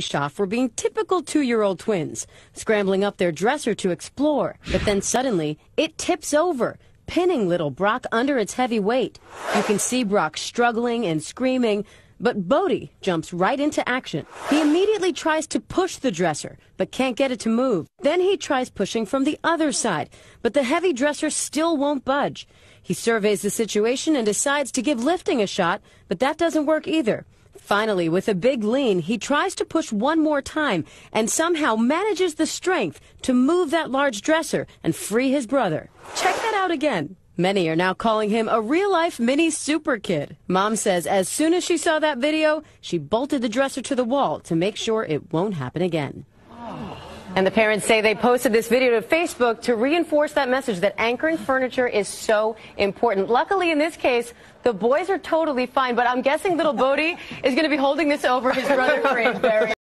Shoff were being typical two-year-old twins, scrambling up their dresser to explore. But then suddenly, it tips over, pinning little Brock under its heavy weight. You can see Brock struggling and screaming, but Bodie jumps right into action. He immediately tries to push the dresser, but can't get it to move. Then he tries pushing from the other side, but the heavy dresser still won't budge. He surveys the situation and decides to give lifting a shot, but that doesn't work either. Finally, with a big lean, he tries to push one more time and somehow manages the strength to move that large dresser and free his brother. Check that out again. Many are now calling him a real life mini super kid. Mom says as soon as she saw that video, she bolted the dresser to the wall to make sure it won't happen again. And the parents say they posted this video to Facebook to reinforce that message that anchoring furniture is so important. Luckily, in this case, the boys are totally fine, but I'm guessing little Bodie is going to be holding this over his brother Frank.